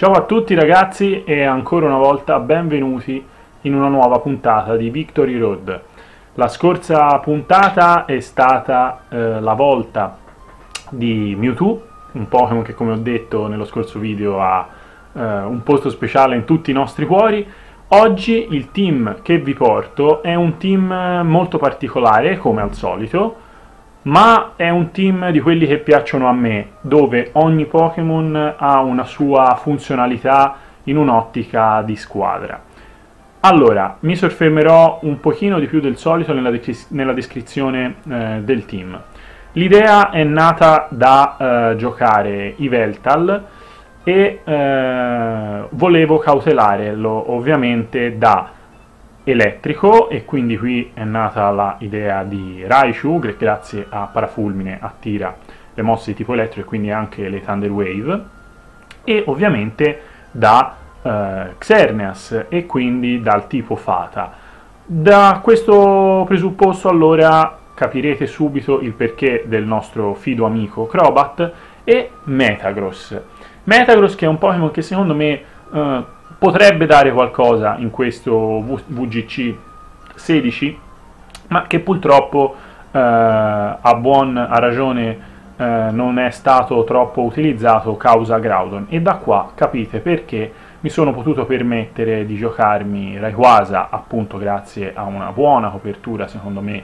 Ciao a tutti ragazzi e ancora una volta benvenuti in una nuova puntata di Victory Road. La scorsa puntata è stata eh, la volta di Mewtwo, un Pokémon che come ho detto nello scorso video ha eh, un posto speciale in tutti i nostri cuori. Oggi il team che vi porto è un team molto particolare come al solito, ma è un team di quelli che piacciono a me, dove ogni Pokémon ha una sua funzionalità in un'ottica di squadra. Allora, mi soffermerò un pochino di più del solito nella, de- nella descrizione eh, del team. L'idea è nata da eh, giocare i Veltal e eh, volevo cautelarlo ovviamente da elettrico e quindi qui è nata l'idea di Raichu che grazie a Parafulmine attira le mosse di tipo elettrico e quindi anche le Thunder Wave e ovviamente da eh, Xerneas e quindi dal tipo Fata. Da questo presupposto allora capirete subito il perché del nostro fido amico Crobat e Metagross. Metagross che è un Pokémon che secondo me eh, potrebbe dare qualcosa in questo VGC 16, ma che purtroppo eh, a, buon, a ragione eh, non è stato troppo utilizzato causa Groudon. E da qua capite perché mi sono potuto permettere di giocarmi Rayquaza appunto grazie a una buona copertura secondo me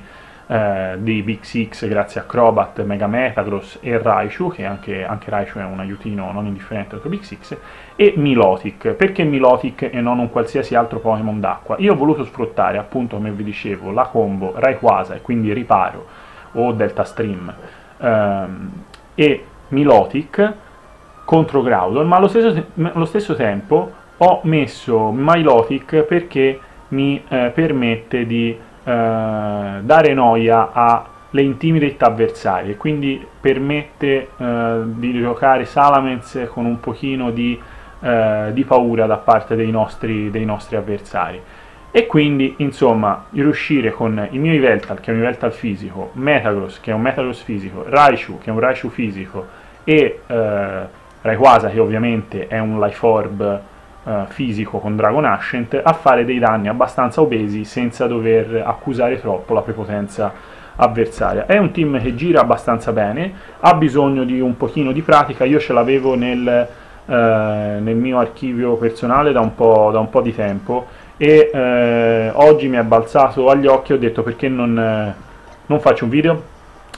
eh, di Big Six grazie a Crobat, Mega Metagross e Raichu, che anche, anche Raichu è un aiutino non indifferente per Big Six, e Milotic. Perché Milotic e non un qualsiasi altro Pokémon d'acqua? Io ho voluto sfruttare, appunto, come vi dicevo, la combo Rayquaza e quindi Riparo o Delta Stream ehm, e Milotic contro Groudon, ma allo stesso, allo stesso tempo ho messo Milotic perché mi eh, permette di dare noia alle intimidate avversarie, quindi permette eh, di giocare Salamence con un pochino di, eh, di paura da parte dei nostri, dei nostri, avversari. E quindi, insomma, riuscire con i miei Veltal, che è un Veltal fisico, Metagross, che è un Metagross fisico, Raichu, che è un Raichu fisico, e eh, Rayquaza, che ovviamente è un Life Orb eh, fisico con Dragon Ascent a fare dei danni abbastanza obesi senza dover accusare troppo la prepotenza avversaria. È un team che gira abbastanza bene, ha bisogno di un pochino di pratica, io ce l'avevo nel, eh, nel mio archivio personale da un po', da un po di tempo e eh, oggi mi è balzato agli occhi ho detto perché non, eh, non, faccio un video?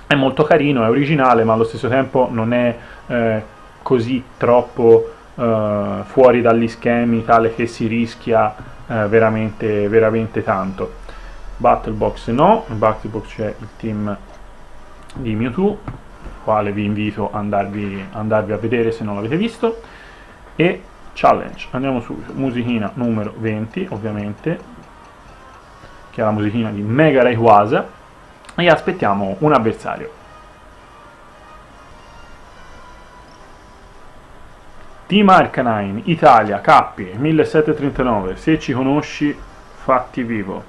È molto carino, è originale ma allo stesso tempo non è eh, così troppo uh, fuori dagli schemi tale che si rischia uh, veramente, veramente tanto. Battlebox no, in Battlebox c'è il team di Mewtwo, quale vi invito ad andarvi, andarvi a vedere se non l'avete visto, e challenge, andiamo su musichina numero 20 ovviamente, che è la musichina di Mega Rayquaza, e aspettiamo un avversario. Team Arcanine, Italia, Cappi, 1739, se ci conosci fatti vivo.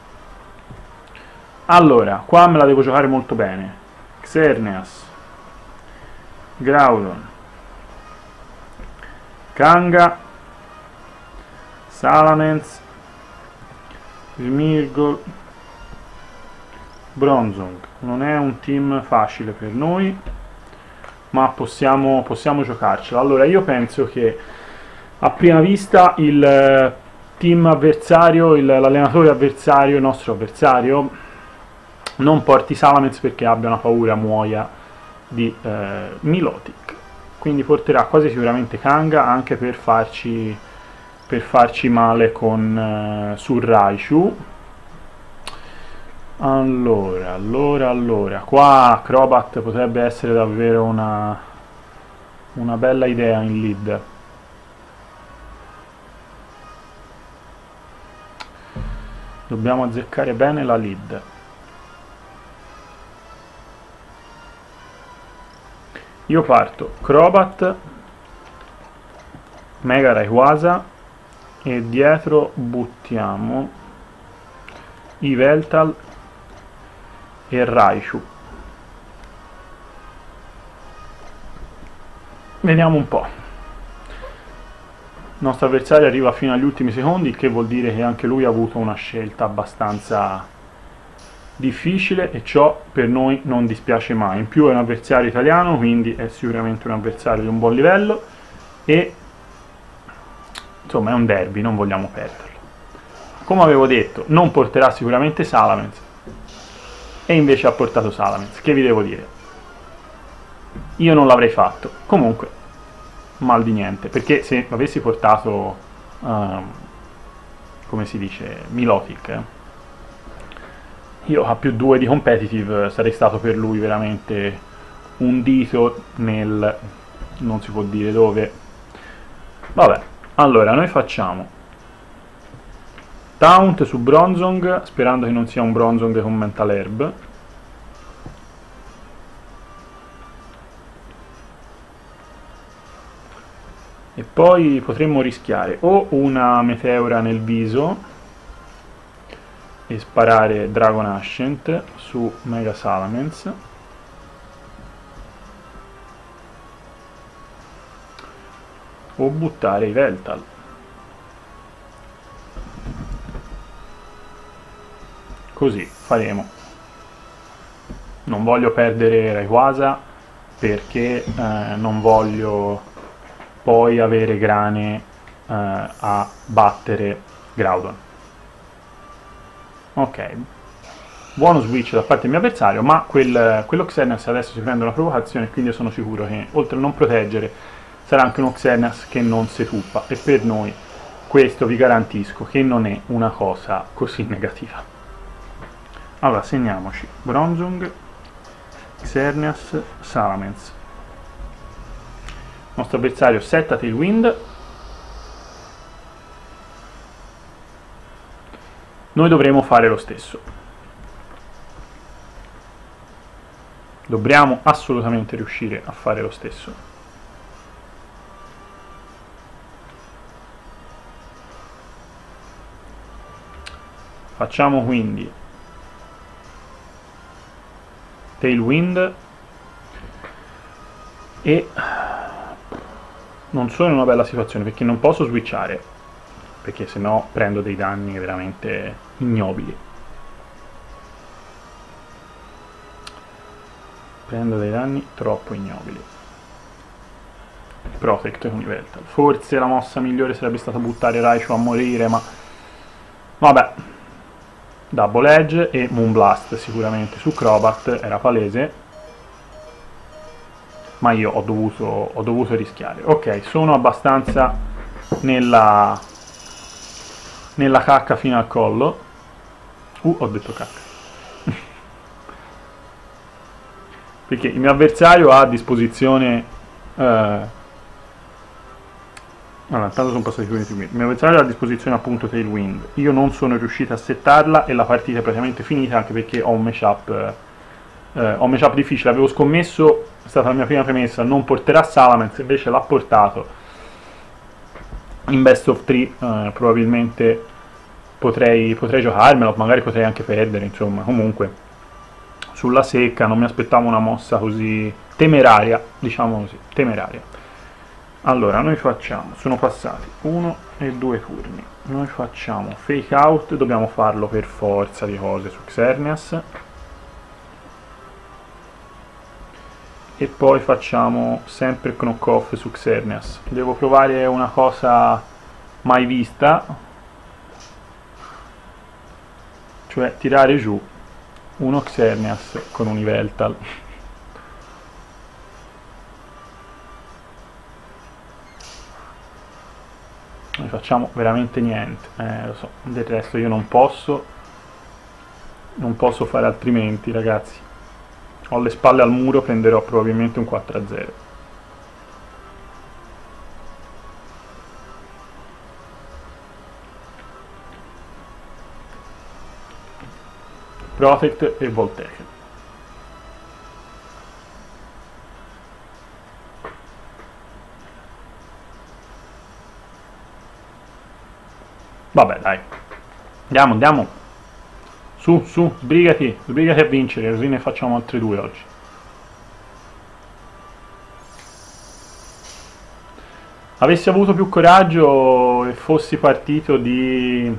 Allora, qua me la devo giocare molto bene. Xerneas, Groudon, Kanga, Salamence, Smirgol, Bronzong. Non è un team facile per noi ma possiamo, possiamo giocarcela. Allora io penso che a prima vista il eh, team avversario, il, l'allenatore avversario, il nostro avversario, non porti Salamence perché abbia una paura muoia di eh, Milotic. Quindi porterà quasi sicuramente Kanga anche per farci, per farci male con, eh, su Raichu allora, allora, allora, qua Acrobat potrebbe essere davvero una, una bella idea in lead. Dobbiamo azzeccare bene la lead. Io parto Crobat, Mega Rayquaza e dietro buttiamo i Veltal e Raichu. Vediamo un po'. Il nostro avversario arriva fino agli ultimi secondi, che vuol dire che anche lui ha avuto una scelta abbastanza difficile e ciò per noi non dispiace mai. In più è un avversario italiano, quindi è sicuramente un avversario di un buon livello e insomma è un derby, non vogliamo perderlo. Come avevo detto, non porterà sicuramente Salamence e invece ha portato Salamence, che vi devo dire? Io non l'avrei fatto. Comunque, mal di niente, perché se avessi portato, um, come si dice, Milotic, eh, io a più 2 di competitive sarei stato per lui veramente un dito nel... non si può dire dove. Vabbè, allora noi facciamo Taunt su Bronzong, sperando che non sia un Bronzong con Mental Herb. E poi potremmo rischiare o una meteora nel viso e sparare Dragon Ascent su Mega Salamence. O buttare i Veltal. Così faremo. Non voglio perdere Rayquaza perché eh, non voglio poi avere grane eh, a battere Groudon. Ok, buono switch da parte del mio avversario, ma quel, quello Xerneas adesso si prende una provocazione quindi sono sicuro che oltre a non proteggere sarà anche uno Xerneas che non si tuppa e per noi questo vi garantisco che non è una cosa così negativa. Allora, segniamoci. Bronzong, Xerneas, Salamence. Nostro avversario setta Tailwind noi dovremo fare lo stesso. Dobbiamo assolutamente riuscire a fare lo stesso. Facciamo quindi Tailwind. E non sono in una bella situazione perché non posso switchare perché sennò prendo dei danni veramente ignobili. Prendo dei danni troppo ignobili. Protect con Veltal forse la mossa migliore sarebbe stata buttare Raichu a morire ma vabbè Double Edge e Moonblast sicuramente su Crobat era palese ma io ho dovuto, ho dovuto rischiare. Ok, sono abbastanza nella, nella cacca fino al collo. Uh, ho detto cacca. Perché il mio avversario ha a disposizione... Eh, allora, intanto sono passati 20 minuti. Mio avversario a disposizione appunto Tailwind. Io non sono riuscito a settarla e la partita è praticamente finita anche perché ho un matchup... Eh, ho un matchup difficile, avevo scommesso, è stata la mia prima premessa, non porterà Salamence, invece l'ha portato in best of 3 eh, probabilmente potrei, potrei giocarmelo, magari potrei anche perdere, insomma, comunque sulla secca non mi aspettavo una mossa così temeraria, diciamo così, temeraria. Allora, noi facciamo, sono passati uno e due turni, noi facciamo fake out, dobbiamo farlo per forza di cose su Xerneas, e poi facciamo sempre knock off su Xerneas. Devo provare una cosa mai vista. Cioè tirare giù uno Xerneas con un Iveltal non facciamo veramente niente eh, lo so, del resto io non posso non posso fare altrimenti ragazzi ho le spalle al muro, prenderò probabilmente un 4-0. Protect e Voltec. Vabbè, dai. Andiamo, andiamo. Su, su, sbrigati, sbrigati a vincere, così ne facciamo altre due oggi. avessi avuto più coraggio e fossi partito di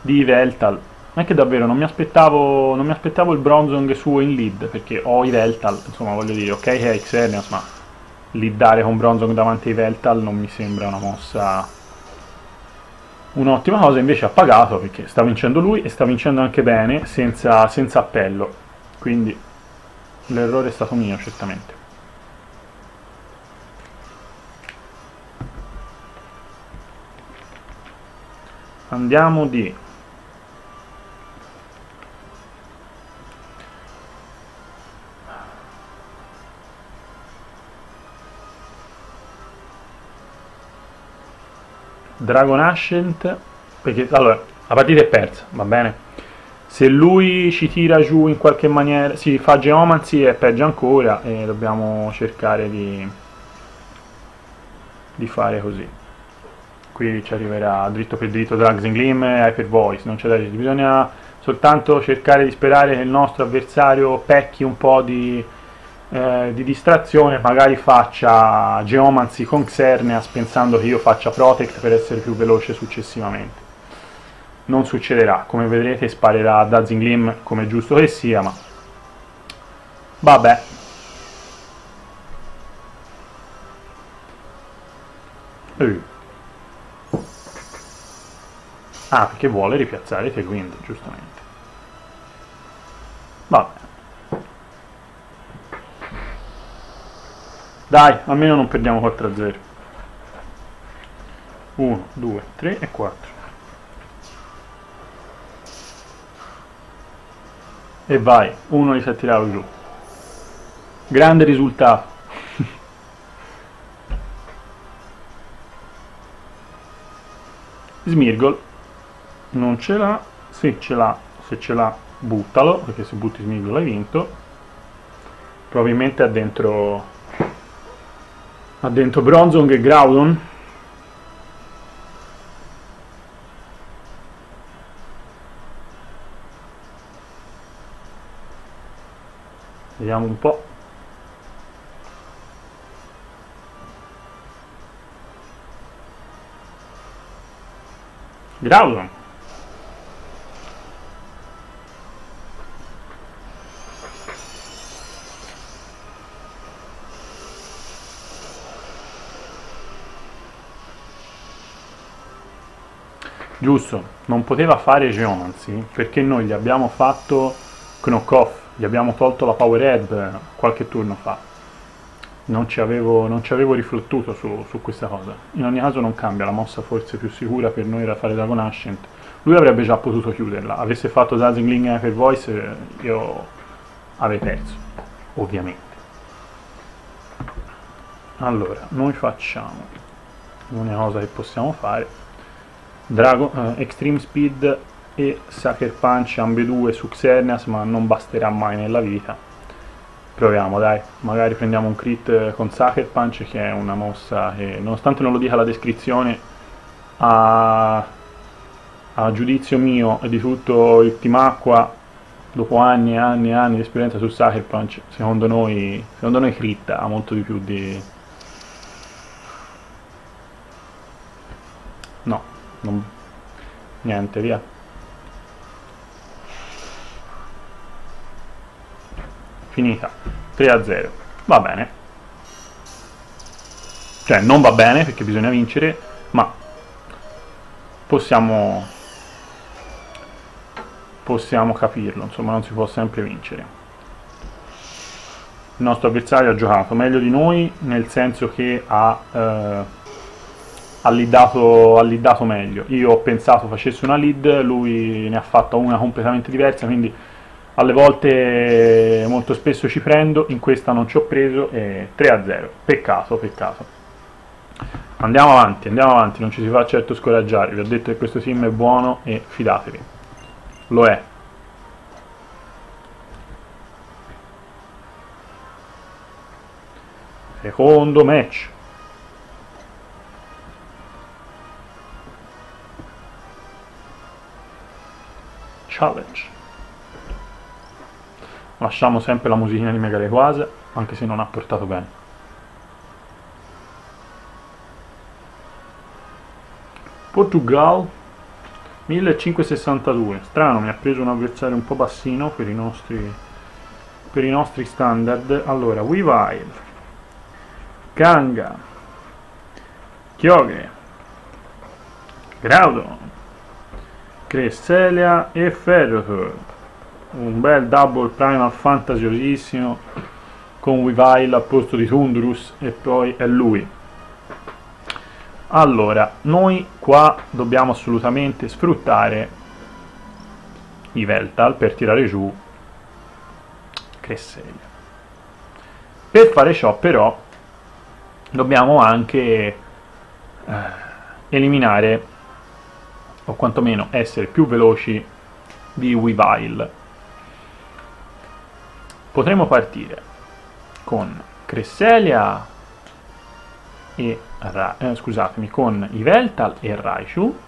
di Veltal non è che davvero non mi aspettavo non mi aspettavo il Bronzong suo in lead perché ho i Veltal insomma voglio dire ok che è Xerneas ma leadare con Bronzong davanti ai Veltal non mi sembra una mossa un'ottima cosa invece ha pagato perché sta vincendo lui e sta vincendo anche bene senza, senza appello. Quindi l'errore è stato mio certamente. Andiamo di Dragon Ascent perché allora la partita è persa va bene? Se lui ci tira giù in qualche maniera si fa Geomancy è peggio ancora e dobbiamo cercare di di fare così. Qui ci arriverà dritto per dritto Dragon Glim e Hyper Voice non c'è da dire. Bisogna soltanto cercare di sperare che il nostro avversario pecchi un po' di eh, di distrazione magari faccia Geomancy con Xerneas pensando che io faccia Protect per essere più veloce successivamente. Non succederà, come vedrete sparerà Dazzing Glim come giusto che sia, ma vabbè. Uh. Ah, perché vuole ripiazzare Tailwind, giustamente. Vabbè. Dai, almeno non perdiamo 4 a 0. 1, 2, 3 e 4. E vai, uno li si è tirato giù. Grande risultato. Smirgol non ce l'ha, se ce l'ha, se ce l'ha buttalo, perché se butti Smirgol hai vinto. Probabilmente ha dentro ha dentro Bronzong e Groudon. Vediamo un po' Groudon Giusto, non poteva fare Geomancy perché noi gli abbiamo fatto knock off, gli abbiamo tolto la power head qualche turno fa. Non ci avevo, non ci avevo riflettuto su, su, questa cosa. In ogni caso non cambia, la mossa forse più sicura per noi era fare Dragon Ascent. Lui avrebbe già potuto chiuderla, avesse fatto Dazzling per Voice io avrei perso, ovviamente. Allora, noi facciamo l'unica cosa che possiamo fare Dragon, eh, Extreme Speed e Sucker Punch ambedue su Xerneas ma non basterà mai nella vita. Proviamo dai. Magari prendiamo un crit con Sucker Punch che è una mossa che nonostante non lo dica la descrizione a, a giudizio mio e di tutto il team acqua dopo anni e anni e anni di esperienza su Sucker Punch secondo noi, secondo noi crit ha molto di più di no non... niente via. Finita. 3 a 0 va bene. Cioè non va bene perché bisogna vincere ma possiamo possiamo capirlo insomma non si può sempre vincere. Il nostro avversario ha giocato meglio di noi nel senso che ha eh, ha leadato, ha leadato meglio. Io ho pensato facesse una lead, lui ne ha fatta una completamente diversa, quindi alle volte molto spesso ci prendo, in questa non ci ho preso e 3 a 0. Peccato, peccato. Andiamo avanti, andiamo avanti, non ci si fa certo scoraggiare, vi ho detto che questo sim è buono e fidatevi. Lo è. Secondo match. Challenge. Lasciamo sempre la musichina di Megale Quase, anche se non ha portato bene. Portugal 1562, strano, mi ha preso un avversario un po' bassino per i nostri, per i nostri standard. Allora, Weavile, Kanga, Kyogre, Groudon. Cresselia e Ferrothorn. Un bel double primal fantasiosissimo con Weavile al posto di Tundrus e poi è lui. Allora noi qua dobbiamo assolutamente sfruttare i Veltal per tirare giù Cresselia. Per fare ciò però dobbiamo anche eh, eliminare o quantomeno essere più veloci di Weavile. Potremmo partire con Cresselia e Ra eh, scusatemi con Iveltal e Raichu.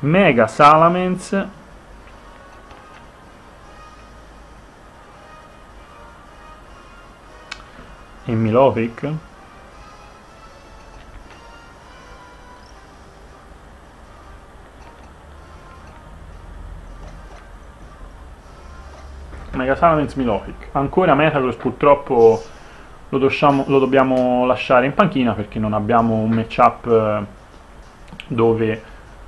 Mega Salamence e Milovic? Mega Salamence Milovic. Ancora Metagross purtroppo lo, dosciamo, lo, dobbiamo lasciare in panchina perché non abbiamo un matchup eh, dove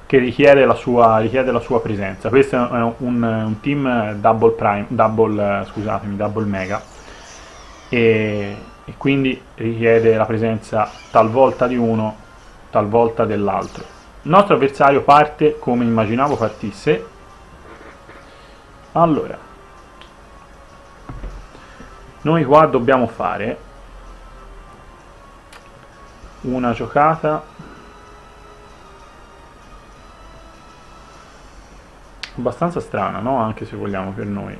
che richiede la sua, richiede la sua presenza. Questo è un, un team double prime double eh, scusatemi double mega. E e quindi richiede la presenza talvolta di uno, talvolta dell'altro. Il nostro avversario parte come immaginavo partisse. Allora, noi qua dobbiamo fare una giocata abbastanza strana, no? Anche se vogliamo per noi.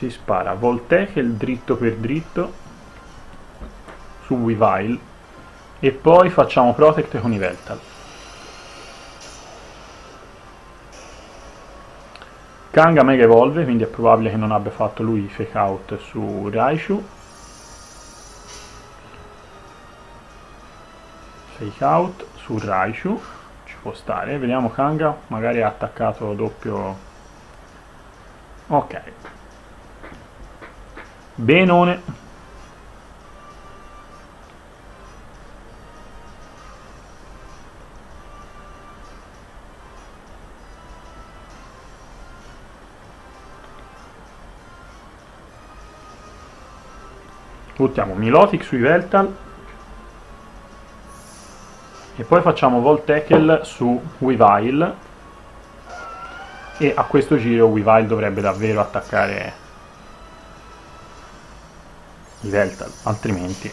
Si spara. Voltacle dritto per dritto su Weavile. E poi facciamo Protect con i Veltal Kanga Mega Evolve, quindi è probabile che non abbia fatto lui Fake Out su Raichu Fake Out su Raichu ci può stare, vediamo Kanga magari ha attaccato doppio. Ok Benone. Buttiamo Milotic sui Veltal e poi facciamo Voltacle su Weavile e a questo giro Weavile dovrebbe davvero attaccare i delta altrimenti.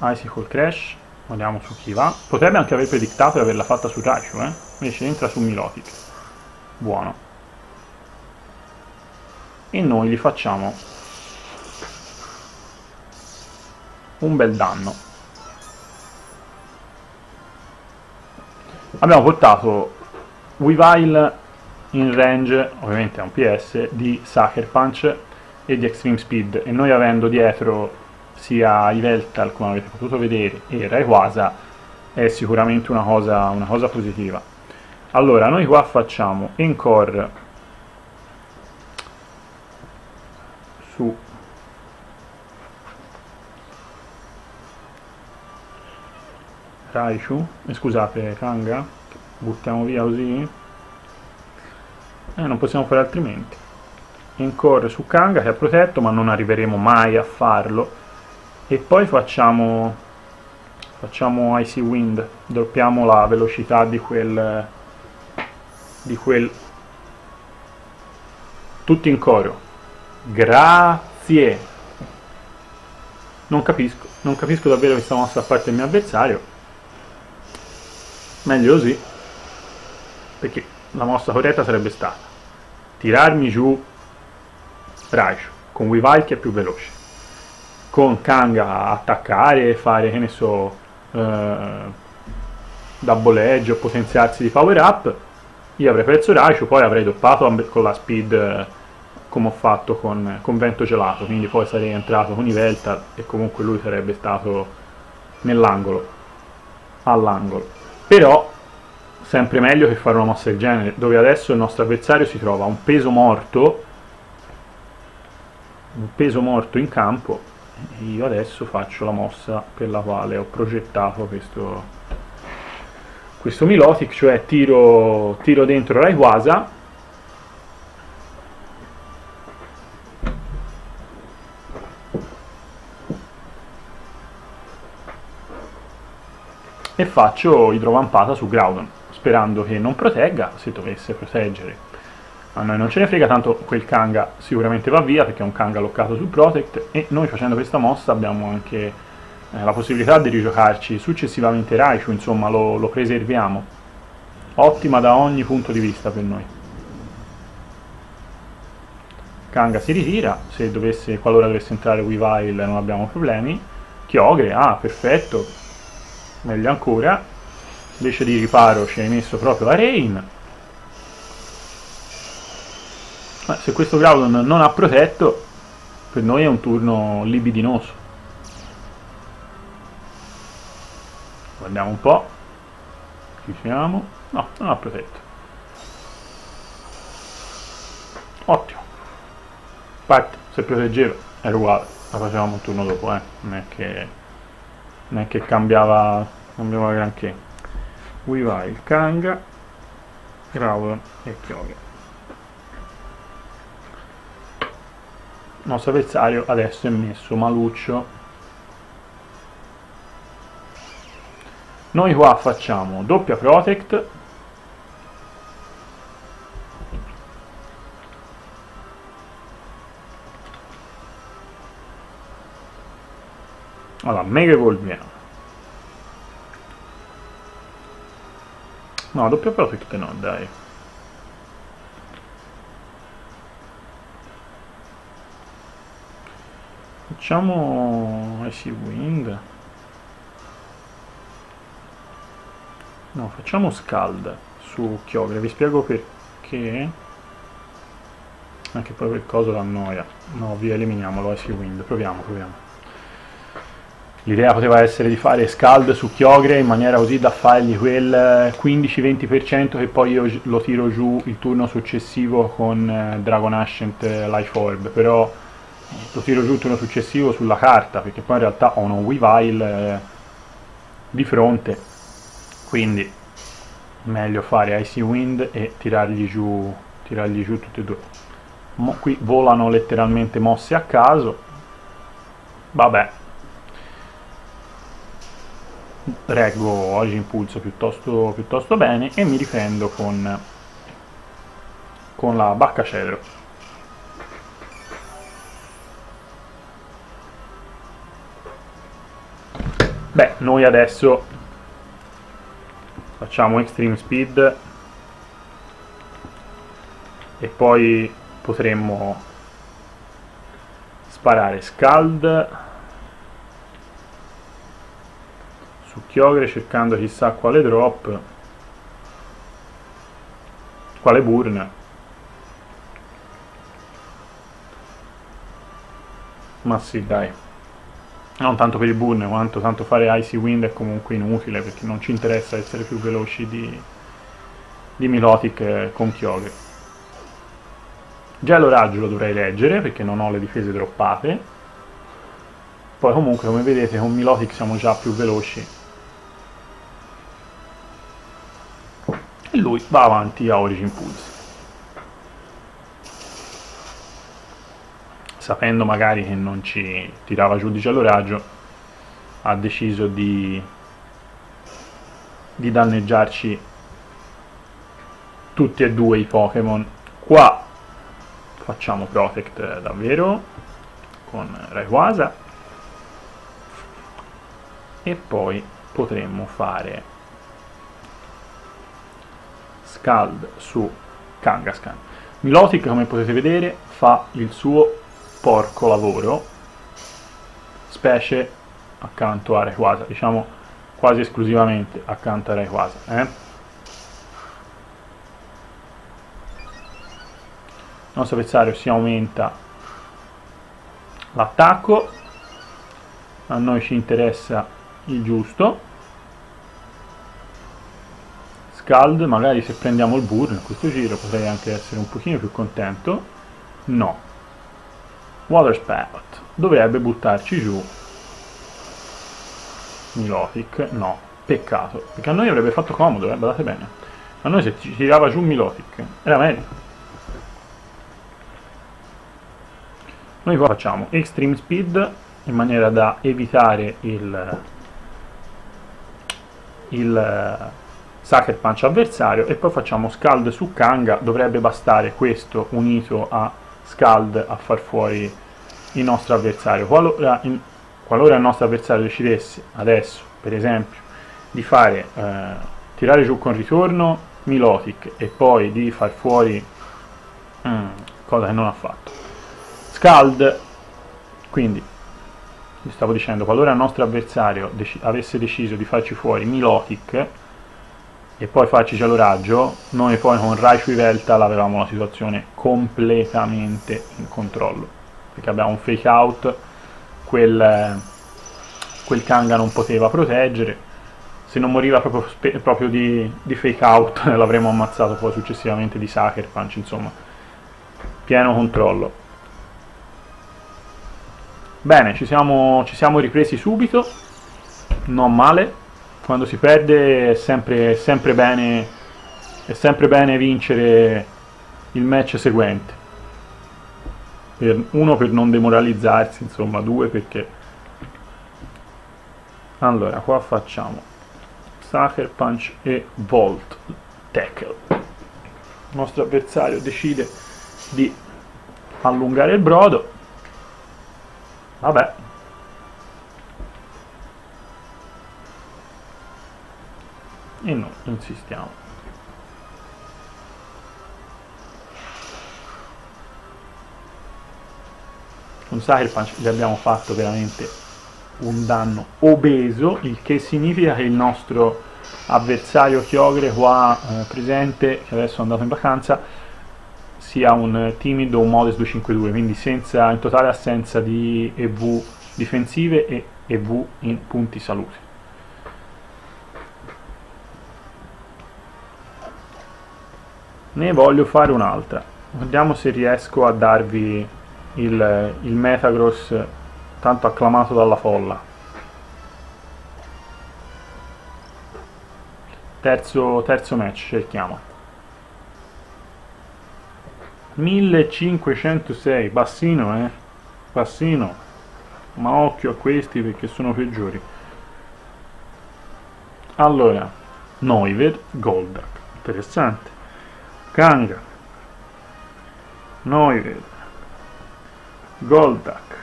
Icicle Crash vediamo su chi va. Potrebbe anche aver predicato e averla fatta su Raichu eh? invece entra su Milotic. Buono. E noi gli facciamo un bel danno. Abbiamo portato Weavile in range, ovviamente è un PS, di Sucker Punch e di Extreme Speed. E noi avendo dietro sia i Veltal come avete potuto vedere e Rayquaza è sicuramente una cosa, una cosa positiva. Allora noi qua facciamo Encore su Raichu. Eh, scusate Kanga buttiamo via così. Eh, non possiamo fare altrimenti incorre su Kanga che è protetto ma non arriveremo mai a farlo. E poi facciamo facciamo Icy Wind doppiamo la velocità di quel di quel tutti in coro grazie. Non capisco non capisco davvero questa mossa a parte del mio avversario. Meglio così perché la mossa corretta sarebbe stata tirarmi giù Raichu con Weavile che è più veloce, con Kanga attaccare e fare, che ne so, eh, double edge o potenziarsi di power up, io avrei preso Raichu, poi avrei doppato con la speed eh, come ho fatto con, con Vento Gelato, quindi poi sarei entrato con Ivelta e comunque lui sarebbe stato nell'angolo, all'angolo. Però sempre meglio che fare una mossa del genere, dove adesso il nostro avversario si trova un peso morto, peso morto in campo, io adesso faccio la mossa per la quale ho progettato questo questo Milotic, cioè tiro, tiro dentro Rayquaza e faccio idrovampata su Groudon, sperando che non protegga, se dovesse proteggere. A noi non ce ne frega, tanto quel Kanga sicuramente va via perché è un Kanga loccato sul Protect e noi facendo questa mossa abbiamo anche eh, la possibilità di rigiocarci successivamente Raichu, insomma lo, lo preserviamo. Ottima da ogni punto di vista per noi. Kanga si ritira, se dovesse, qualora dovesse entrare Weavile non abbiamo problemi. Kyogre, ah perfetto, meglio ancora. Invece di riparo ci hai messo proprio la Rain. Ma se questo Groudon non ha protetto, per noi è un turno libidinoso. Guardiamo un po'. Ci siamo. No, non ha protetto. Ottimo. Infatti, se proteggeva era uguale. La facevamo un turno dopo, eh. Non è che, non è che cambiava, cambiava granché. Weavile, Kanga, Groudon e Kyogre. Il nostro avversario adesso è messo maluccio. Noi qua facciamo doppia protect. Allora mega evolviamo no doppia protect no dai facciamo Icy Wind No, facciamo scald su Chiogre, vi spiego perché. Anche poi quel coso l'annoia. No, via, eliminiamolo, Icy Wind, proviamo, proviamo. L'idea poteva essere di fare scald su Chiogre in maniera così da fargli quel 15-20% che poi io lo tiro giù il turno successivo con eh, Dragon Ascent Life Orb, però lo tiro giù il turno successivo sulla carta, perché poi in realtà ho un Weavile eh, di fronte. Quindi meglio fare Icy Wind e tirargli giù, tirargli giù tutti e due. Mo, qui volano letteralmente mosse a caso. Vabbè. Reggo oggi impulso piuttosto, piuttosto bene e mi difendo con, con la bacca cedro beh noi adesso facciamo extreme speed e poi potremmo sparare scald su Chiogre cercando chissà quale drop quale burn. Ma sì dai non tanto per il burn quanto tanto fare Icy Wind è comunque inutile perché non ci interessa essere più veloci di, di Milotic con Kyogre Gelo Raggio lo dovrei leggere perché non ho le difese droppate. Poi comunque come vedete con Milotic siamo già più veloci. E lui va avanti a Origin Pulse sapendo magari che non ci tirava giù di giallo raggio, ha deciso di, di danneggiarci tutti e due i Pokémon. Qua facciamo Protect davvero con Rayquaza e poi potremmo fare Scald su Kangaskhan. Milotic come potete vedere fa il suo porco lavoro, specie accanto a Rayquaza, diciamo quasi esclusivamente accanto a Rayquaza. Eh? Il nostro avversario si aumenta l'attacco, a noi ci interessa il giusto. Scald, magari se prendiamo il burro in questo giro potrei anche essere un pochino più contento. No. Water Spout dovrebbe buttarci giù Milotic, no, peccato, perché a noi avrebbe fatto comodo, eh, guardate bene. A noi se ci tirava giù Milotic, era meglio. Noi poi facciamo Extreme Speed in maniera da evitare il, il Sucker Punch avversario e poi facciamo Scald su Kanga, dovrebbe bastare questo unito a Scald a far fuori il nostro avversario. Qualora in, qualora il nostro avversario decidesse adesso, per esempio, di fare eh, tirare giù con ritorno Milotic e poi di far fuori mm, cosa che non ha fatto Scald quindi vi stavo dicendo qualora il nostro avversario dec avesse deciso di farci fuori Milotic e poi farci raggio noi poi con Raichu Velta avevamo la situazione completamente in controllo. Perché abbiamo un fake out quel, quel Kanga non poteva proteggere. Se non moriva proprio, proprio di, di, fake out l'avremmo ammazzato poi successivamente di Sucker Punch insomma. Pieno controllo. Bene ci siamo, ci siamo ripresi subito. Non male quando si perde è sempre, sempre bene è sempre bene vincere il match seguente per, uno per non demoralizzarsi, insomma, due perché... Allora, qua facciamo Sucker Punch e Volt Tackle. Il nostro avversario decide di allungare il brodo. Vabbè. E noi insistiamo. con Sucker Punch gli abbiamo fatto veramente un danno obeso, il che significa che il nostro avversario Chiogre qua eh, presente, che adesso è andato in vacanza, sia un timido un Modest 252, quindi senza, in totale assenza di EV difensive e EV in punti salute. Ne voglio fare un'altra, vediamo se riesco a darvi il, il Metagross tanto acclamato dalla folla. Terzo, terzo match cerchiamo. 1506, bassino eh, bassino, ma occhio a questi perché sono peggiori. Allora, Noiver, Goldak, interessante. Kanga, Noiver, Goldak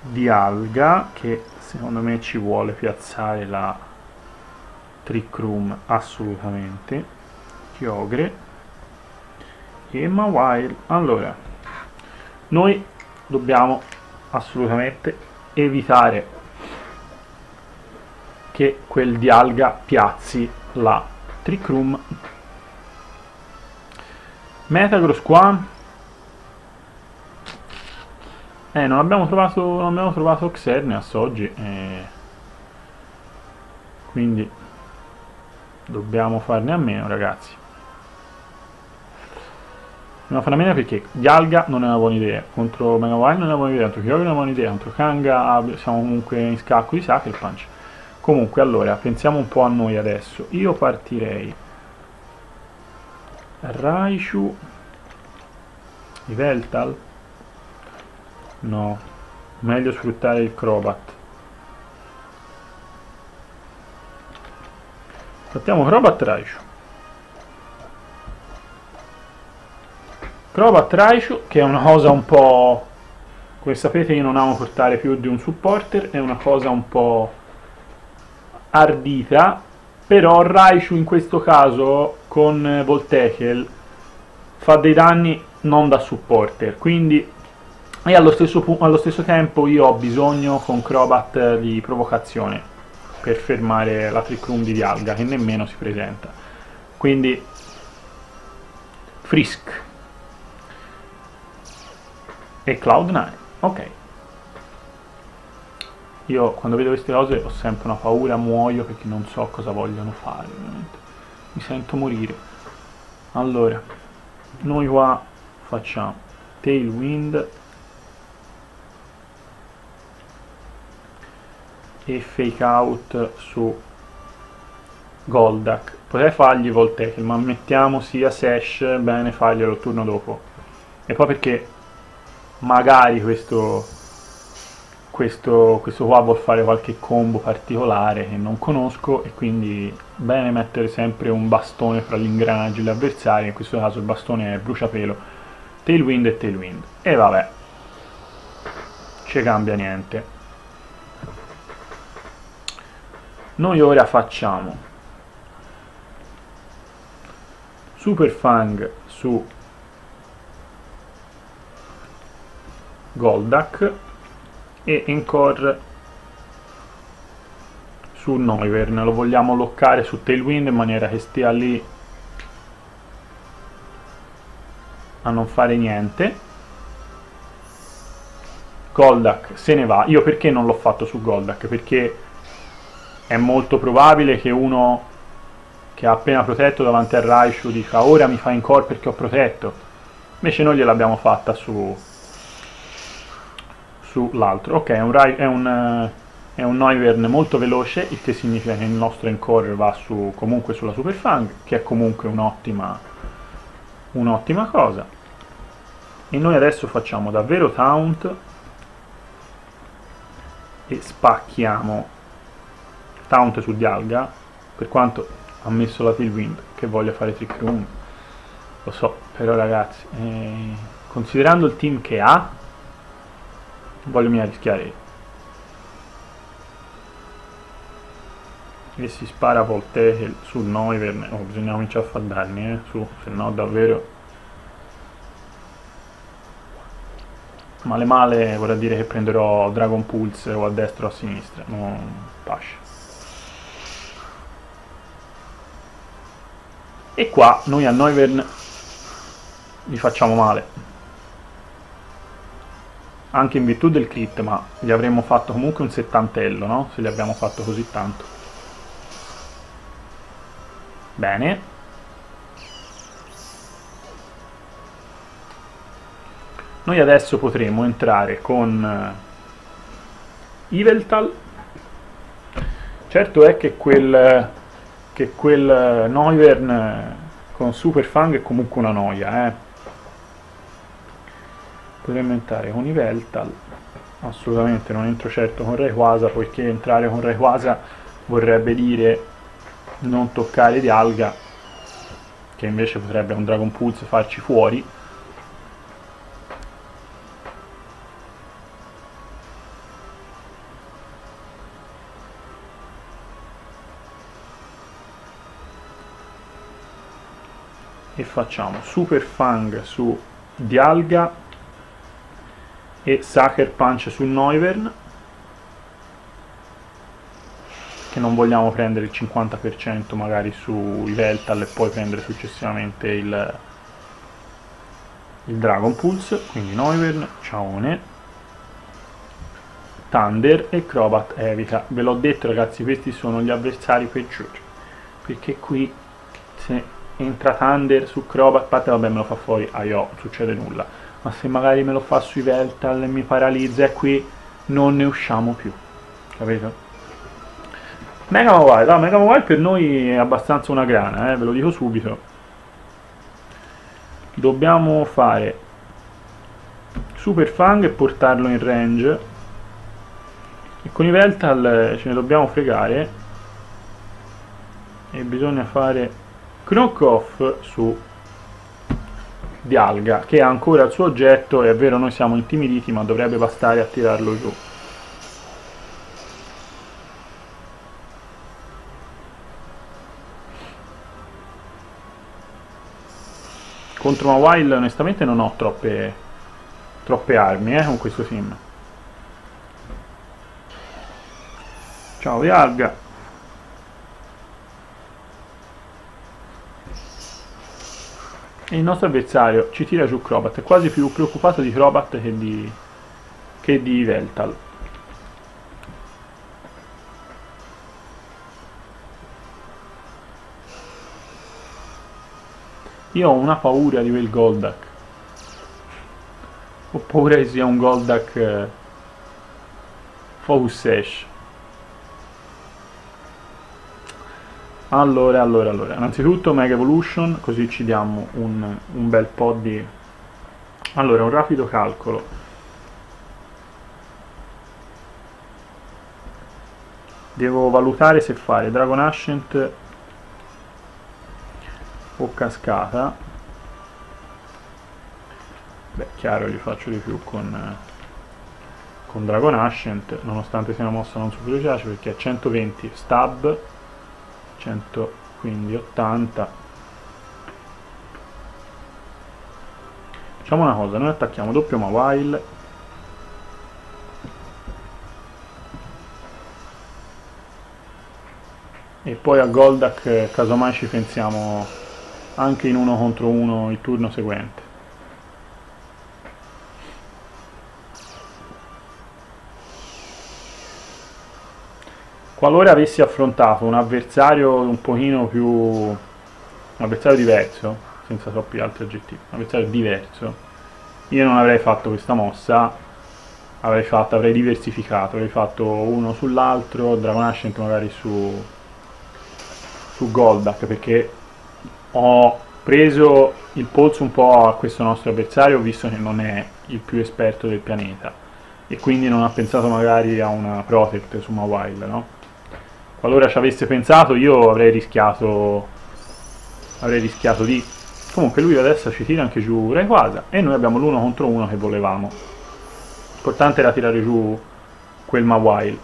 di alga che secondo me ci vuole piazzare la Trick Room assolutamente. Chiogre e Mawile allora noi dobbiamo assolutamente evitare che quel di alga piazzi la Trick Room Metagross qua eh, non abbiamo trovato, non abbiamo trovato Xerneas oggi, eh, quindi dobbiamo farne a meno, ragazzi. Dobbiamo farne a meno perché Dialga non è una buona idea, contro Mega Wild non è una buona idea, contro Kyogre non è una buona idea, contro Kanga siamo comunque in scacco di Sucker Punch. Comunque, allora, pensiamo un po' a noi adesso. Io partirei Raichu, Veltal, No, meglio sfruttare il Crobat. Fattiamo Crobat Raichu. Crobat Raichu, che è una cosa un po'... Come sapete io non amo portare più di un supporter, è una cosa un po' ardita, però Raichu in questo caso con Voltekel fa dei danni non da supporter, quindi e allo stesso, allo stesso tempo io ho bisogno con Crobat di provocazione per fermare la Trick Room di Dialga che nemmeno si presenta. Quindi Frisk e Cloud9, ok. Io quando vedo queste cose ho sempre una paura, muoio perché non so cosa vogliono fare, ovviamente. Mi sento morire. Allora, noi qua facciamo Tailwind e fake out su Goldak potrei fargli Voltec ma mettiamo sia Sash bene farglielo il turno dopo e poi perché magari questo questo, questo qua vuol fare qualche combo particolare che non conosco e quindi bene mettere sempre un bastone fra gli ingranaggi e gli avversari in questo caso il bastone è bruciapelo tailwind e tailwind. E vabbè ci cambia niente. Noi ora facciamo super fang su Goldak e Encore su Noivern lo vogliamo loccare su Tailwind in maniera che stia lì a non fare niente. Goldak se ne va. Io perché non l'ho fatto su Goldak? Perché è molto probabile che uno che ha appena protetto davanti al Raichu dica ora mi fa in core perché ho protetto. Invece noi gliel'abbiamo fatta su sull'altro. Ok è un, è un, è un Noivern molto veloce il che significa che il nostro encore va su, comunque sulla Super Fang che è comunque un'ottima un'ottima cosa. E noi adesso facciamo davvero taunt e spacchiamo taunt su Dialga, per quanto ha messo la Tailwind che voglia fare Trick Room, lo so, però ragazzi, eh, considerando il team che ha, voglio mica rischiare. E si spara volte sul Noivern, oh, bisogna cominciare a far danni, eh, su, se no davvero... Male male vorrà dire che prenderò Dragon Pulse o a destra o a sinistra, non Pasha. e qua noi a Noivern gli facciamo male anche in virtù del crit ma gli avremmo fatto comunque un settantello no? se gli abbiamo fatto così tanto bene noi adesso potremo entrare con Iveltal certo è che quel che quel eh, Noivern eh, con Super Fang è comunque una noia, eh. Potremmo entrare con i Veltal, assolutamente non entro certo con Rayquaza, poiché entrare con Rayquaza vorrebbe dire non toccare di Alga, che invece potrebbe con Dragon Pulse farci fuori. e facciamo Super Fang su Dialga e Sucker Punch su Noivern che non vogliamo prendere il 50% magari sui Veltal e poi prendere successivamente il, il Dragon Pulse quindi Noivern, Ciaone Thunder e Crobat evita. Ve l'ho detto ragazzi questi sono gli avversari peggiori perché qui se entra Thunder su Crobat, parte vabbè me lo fa fuori, ah io, non succede nulla, ma se magari me lo fa sui Veltal e mi paralizza e qui non ne usciamo più, capito? Mega Mobile, no, Mega Mobile per noi è abbastanza una grana, eh, ve lo dico subito. Dobbiamo fare Super Fang e portarlo in range e con i Veltal ce ne dobbiamo fregare e bisogna fare Knockoff su Dialga che ha ancora il suo oggetto, è vero noi siamo intimiditi ma dovrebbe bastare a tirarlo giù. contro Mawile onestamente non ho troppe, troppe armi eh, con questo team. Ciao Yarga. E il nostro avversario ci tira giù Crobat, è quasi più preoccupato di Crobat che di, che di Veltal. Io ho una paura di quel Goldak. Ho paura che sia un Goldak eh, Focus Sash. Allora, allora, allora, innanzitutto Mega Evolution, così ci diamo un, un bel po' di... Allora, un rapido calcolo. Devo valutare se fare Dragon Ascent o Cascata. Beh, chiaro, gli faccio di più con, con Dragon Ascent, nonostante sia una mossa non efficace, perché è 120 stab 100 quindi 80 facciamo una cosa noi attacchiamo doppio mobile e poi a Goldak casomai ci pensiamo anche in uno contro uno il turno seguente qualora avessi affrontato un avversario un pochino più un avversario diverso senza troppi altri aggettivi un avversario diverso io non avrei fatto questa mossa avrei fatto avrei diversificato avrei fatto uno sull'altro Dragon Ascent magari su su Goldak perché ho preso il polso un po' a questo nostro avversario visto che non è il più esperto del pianeta e quindi non ha pensato magari a una Protect su Mawile, no? Qualora ci avesse pensato io avrei rischiato avrei rischiato di comunque lui adesso ci tira anche giù Rayquaza e noi abbiamo l'uno contro uno che volevamo. L'importante era tirare giù quel Mawile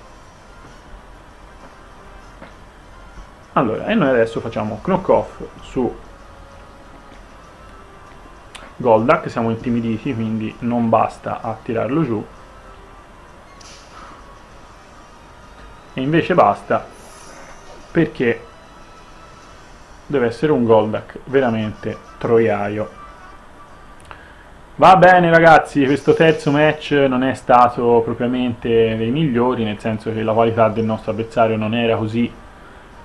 allora e noi adesso facciamo knock off su Goldak siamo intimiditi quindi non basta a tirarlo giù. E invece basta perché deve essere un Goldak veramente troiaio. Va bene ragazzi questo terzo match non è stato propriamente dei migliori nel senso che la qualità del nostro avversario non era così,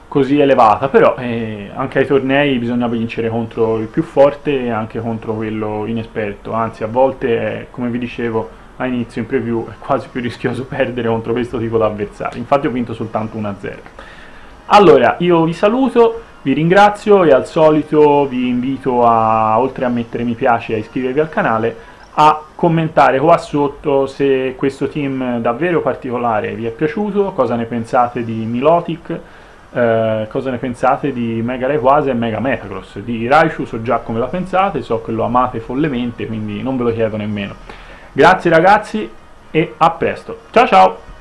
così elevata però eh, anche ai tornei bisogna vincere contro il più forte e anche contro quello inesperto. Anzi a volte come vi dicevo a inizio in preview è quasi più rischioso perdere contro questo tipo di avversario infatti ho vinto soltanto 1-0 allora, io vi saluto, vi ringrazio e al solito vi invito a, oltre a mettere mi piace e a iscrivervi al canale, a commentare qua sotto se questo team davvero particolare vi è piaciuto, cosa ne pensate di Milotic, eh, cosa ne pensate di Mega Rayquaza e Mega Metacross. Di Raichu so già come la pensate, so che lo amate follemente, quindi non ve lo chiedo nemmeno. Grazie ragazzi e a presto. Ciao ciao!